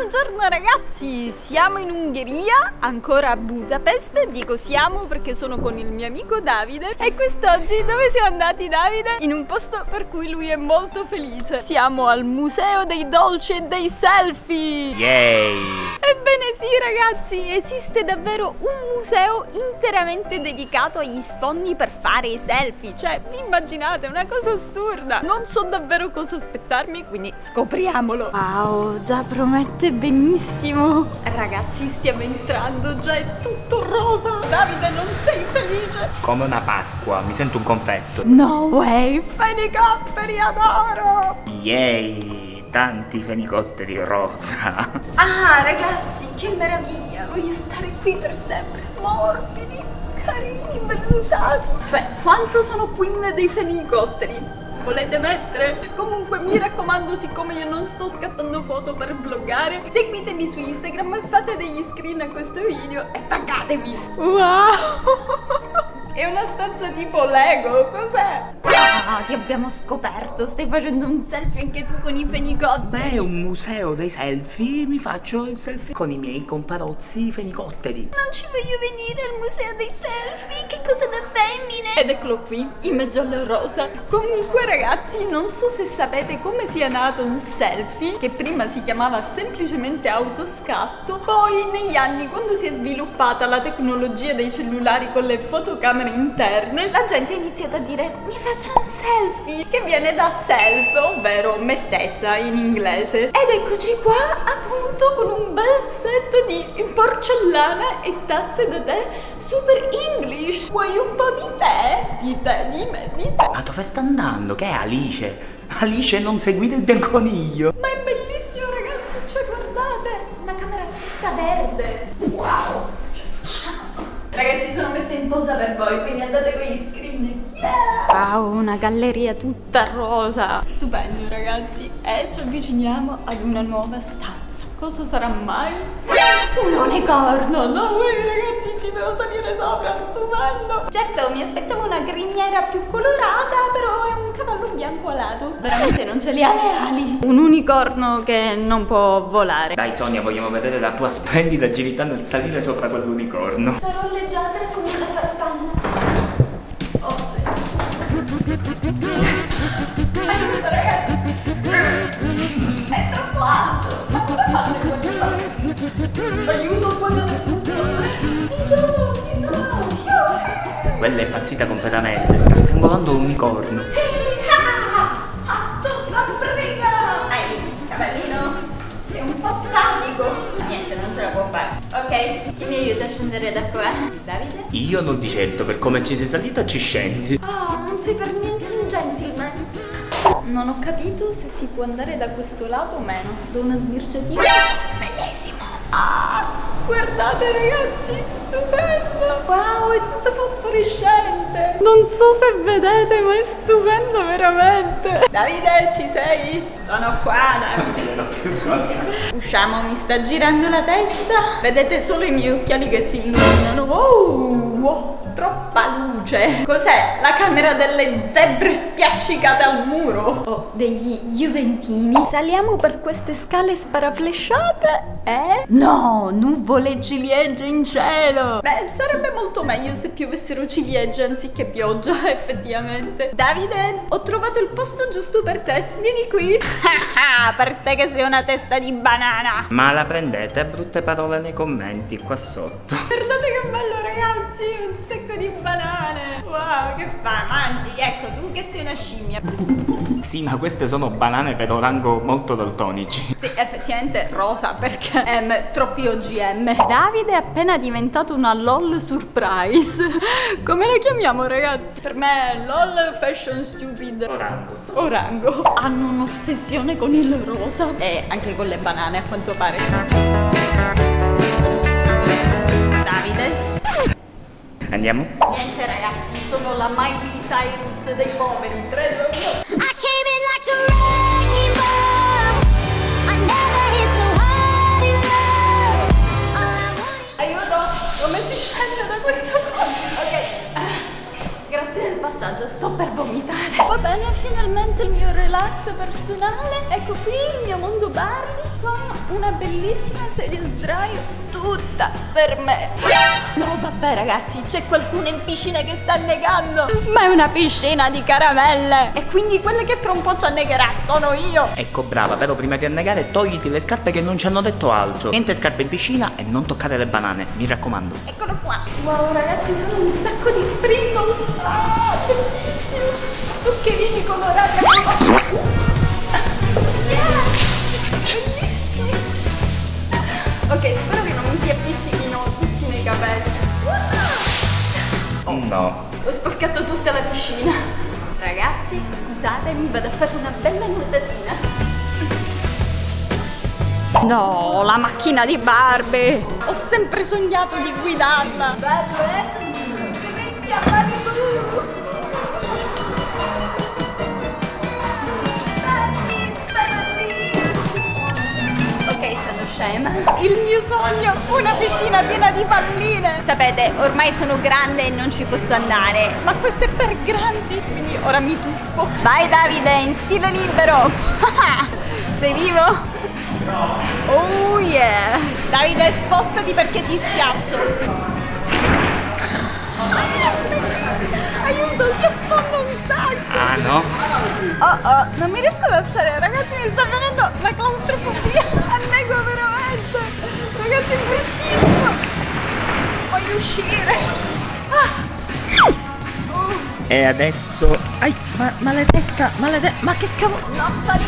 Buongiorno ragazzi, siamo in Ungheria, ancora a Budapest, dico siamo perché sono con il mio amico Davide e quest'oggi dove siamo andati Davide? In un posto per cui lui è molto felice, siamo al Museo dei Dolci e dei Selfie! Yay! Ebbene sì ragazzi, esiste davvero un museo interamente dedicato agli sfondi per fare i selfie, cioè vi immaginate, è una cosa assurda, non so davvero cosa aspettarmi, quindi scopriamolo! Wow, già promette benissimo! Ragazzi stiamo entrando, già è tutto rosa! Davide non sei felice? Come una Pasqua, mi sento un confetto. No way, fenicotteri adoro! Yay! Tanti fenicotteri rosa. Ah ragazzi, che meraviglia! Voglio stare qui per sempre, morbidi, carini, vellutati. Cioè, quanto sono queen dei fenicotteri? Volete mettere? Comunque mi raccomando, siccome io non sto scattando foto per vloggare, seguitemi su Instagram e fate degli screen a questo video e taggatemi. Wow! È una stanza tipo Lego, cos'è? Ah, ti abbiamo scoperto, stai facendo un selfie anche tu con i fenicotteri. Beh, è un museo dei selfie, mi faccio il selfie con i miei comparozzi fenicotteri. Non ci voglio venire al museo dei selfie, che cosa da femmine! Ed eccolo qui, in mezzo alla rosa. Comunque ragazzi, non so se sapete come sia nato il selfie, che prima si chiamava semplicemente autoscatto, poi negli anni quando si è sviluppata la tecnologia dei cellulari con le fotocamere telecamere interne, la gente ha iniziato a dire mi faccio un selfie, che viene da self, ovvero me stessa in inglese. Ed eccoci qua appunto con un bel set di porcellana e tazze da tè super English. Vuoi un po' di tè? Di tè, di me, di tè. Ma dove sta andando? Che è Alice? Alice non seguire il bianconiglio. Ma è bellissimo ragazzi, cioè guardate, la camera tutta verde. Wow. Ragazzi sono messa in posa per voi, quindi andate con gli screen. Yeah! Wow, una galleria tutta rosa. Stupendo ragazzi. E ci avviciniamo ad una nuova stanza. Cosa sarà mai? Un unicorno! No way ragazzi, ci devo salire sopra, stupendo! Certo, mi aspettavo una criniera più colorata, però è un cavallo bianco alato. Veramente non ce li ha le ali. Un unicorno che non può volare. Dai Sonia, vogliamo vedere la tua splendida agilità nel salire sopra quell'unicorno. Sarò leggiadra come una farfalla. Oh, Aiuto ragazzi! È troppo alto! Ma come fanno i quadri? Aiuto quando tutto! Ci sono, ci sono! Quella è impazzita completamente, sta strangolando un unicorno. Ah, tu frega! Ehi, cavallino, sei un po' statico. Niente, non ce la può fare. Ok, chi mi aiuta a scendere da qua? Davide? Io non di certo, per come ci sei salita ci scendi. Oh, non sei per niente. Non ho capito se si può andare da questo lato o meno. Do una sbirciatina. Bellissimo! Ah, guardate ragazzi, stupendo! Wow, è tutto fosforescente! Non so se vedete, ma è stupendo veramente! Davide, ci sei? Sono qua, Davide! Usciamo, mi sta girando la testa. Vedete solo i miei occhiali che si illuminano. Wow, wow, troppa luce. Cos'è? La camera delle zebre spiaccicate al muro? Oh, degli juventini. Saliamo per queste scale sparaflesciate? Eh? No, nuvole ciliegie in cielo. Beh, sarebbe molto meglio se piovessero ciliegie anziché pioggia, effettivamente. Davide, ho trovato il posto giusto per te. Vieni qui. per te che sei una testa di banana. Ma la prendete brutte parole nei commenti qua sotto. Guardate che bello ragazzi, un secco di banane. Wow, che fa? Mangi, ecco, tu che sei una scimmia. Sì, ma queste sono banane per orango molto daltonici. Sì, effettivamente rosa perché ehm, troppi OGM. Davide è appena diventato una LOL surprise. Come la chiamiamo ragazzi? Per me è LOL fashion stupid. Orango. Orango. Hanno un'ossessione con il rosa e anche con le banane a quanto pare. Davide? Andiamo? Niente ragazzi, sono la Miley Cyrus dei poveri. 3, 2, 1. I came in like a wrecking ball. I never hit so hard in love. All I wanted. Aiuto, come si scende da questa cosa? Ok, grazie del passaggio, sto per vomitare. Va bene, finalmente il mio relax personale. Ecco qui il mio mondo Barbie con una bellissima sedia sdraio tutta per me. No, vabbè ragazzi, c'è qualcuno in piscina che sta annegando. Ma è una piscina di caramelle. E quindi quelle che fra un po' ci annegherà sono io. Ecco brava, però prima di annegare togliti le scarpe che non ci hanno detto altro. Niente scarpe in piscina e non toccare le banane, mi raccomando. Eccolo qua. Wow ragazzi, sono un sacco di sprinkles. Ah, bellissimo. Zuccherini colorati. Ok, spero che non mi si appiccichino tutti nei capelli. No. Ho sporcato tutta la piscina. Ragazzi, scusatemi, vado a fare una bella nuotatina. No, la macchina di Barbie! Ho sempre sognato di guidarla! Barbie, scema. Il mio sogno, una piscina piena di palline. Sapete, ormai sono grande e non ci posso andare, ma questo è per grandi, quindi ora mi tuffo. Vai Davide, in stile libero. Sei vivo? Oh yeah! Davide, spostati perché ti schiaccio. Aiuto, si affonda un sacco. Ah no? Oh oh, non mi riesco ad alzare, ragazzi, mi sta venendo la claustrofobia. Annego veramente. Ragazzi, è bruttissimo. Voglio uscire. Ah. Uh, E adesso... Ai, ma, maledetta, maledetta, ma che cavolo... lotta di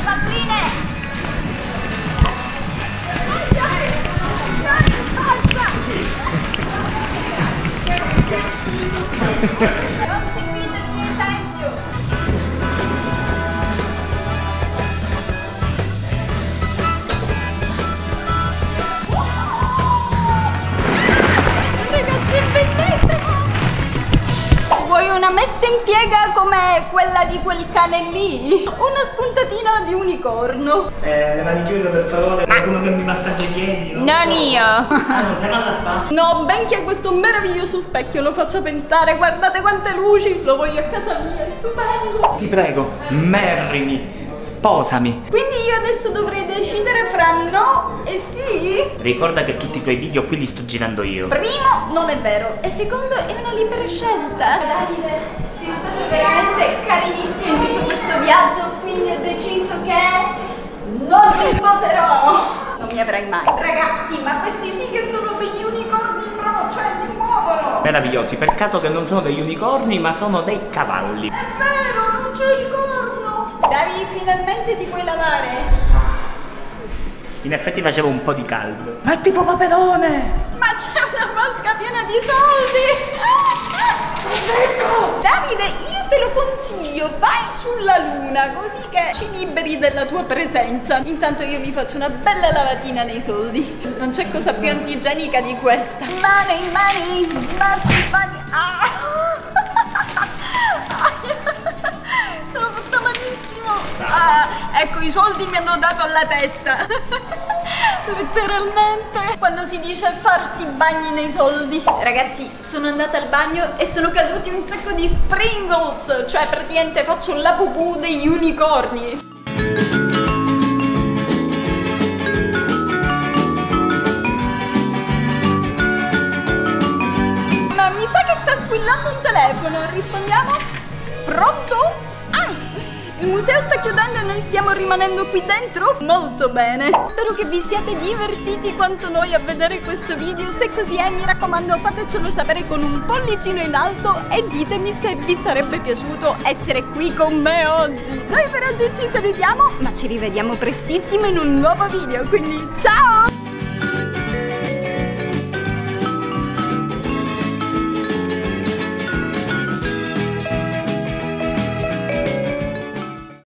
dai, forza. Messa in piega come quella di quel cane lì? Una spuntatina di unicorno. Eh, le mani chiuse per favore, qualcuno che mi massaggia i piedi, no? Non io. Ah, non sei alla spa? No, benché a questo meraviglioso specchio lo faccia pensare, guardate quante luci, lo voglio a casa mia, è stupendo. Ti prego, marrymi, sposami. Quindi io adesso dovrei decidere fra no e sì? Ricorda che tutti i tuoi video qui li sto girando io. Primo, non è vero, e secondo, è una libera scelta. Davide, sei stato veramente carinissimo in tutto questo viaggio, quindi ho deciso che non ti sposerò. Non mi avrai mai. Ragazzi, ma questi sì che sono degli unicorni pro, cioè si muovono. Meravigliosi, peccato che non sono degli unicorni, ma sono dei cavalli. È vero, non c'è il corno. Davi, finalmente ti puoi lavare. In effetti facevo un po' di caldo. Ma è tipo paperone! Ma c'è una vasca piena di soldi! Ecco! Davide, io te lo consiglio, vai sulla luna così che ci liberi della tua presenza. Intanto io mi faccio una bella lavatina nei soldi. Non c'è cosa più antigenica di questa. Money, money, must money. Ah. Ah, ecco, i soldi mi hanno dato alla testa. Letteralmente. Quando si dice farsi bagni nei soldi. Ragazzi, sono andata al bagno e sono caduti un sacco di Springles. Cioè, praticamente faccio la pupù degli unicorni. Mi sa che sta squillando un telefono. Rispondiamo? Pronto? Il museo sta chiudendo e noi stiamo rimanendo qui dentro? Molto bene! Spero che vi siate divertiti quanto noi a vedere questo video. Se così è, mi raccomando, fatecelo sapere con un pollicino in alto e ditemi se vi sarebbe piaciuto essere qui con me oggi. Noi per oggi ci salutiamo, ma ci rivediamo prestissimo in un nuovo video, quindi ciao!